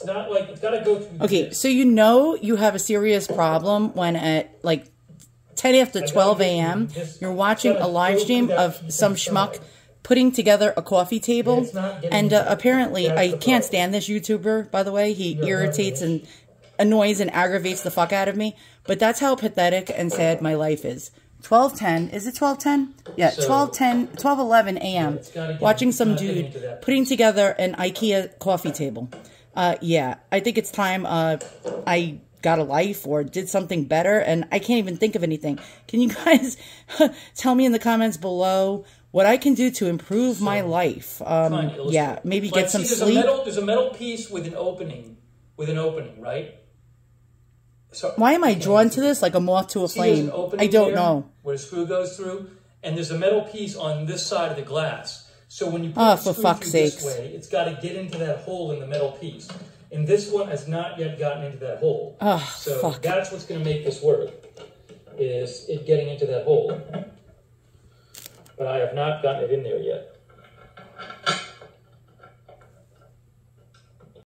It's not like it's got to go through. Okay, this. so you know you have a serious problem when at like 10 after 12 a.m. you're watching a live stream of some schmuck putting together a coffee table. And uh, apparently, I can't stand this YouTuber, by the way. He irritates and annoys and aggravates the fuck out of me. But that's how pathetic and sad my life is. 1210, is it 1210? Yeah, So- 1210, 1211 a.m. it's gotta get- Watching some dude putting together an IKEA coffee table. Uh, yeah, I think it's time uh, I got a life or did something better, and I can't even think of anything. Can you guys tell me in the comments below what I can do to improve my life? Um, Trying to illustrate. yeah, maybe Like, get some see, there's sleep. A metal, there's a metal piece with an opening, with an opening, right? So Why am I drawn to this like a moth to a See, flame? I don't know. where the screw goes through, and there's a metal piece on this side of the glass. So when you put Oh, the for screw fuck's through sakes. this way, it's got to get into that hole in the metal piece. And this one has not yet gotten into that hole. Oh, so fuck. that's what's going to make this work, is it getting into that hole. But I have not gotten it in there yet.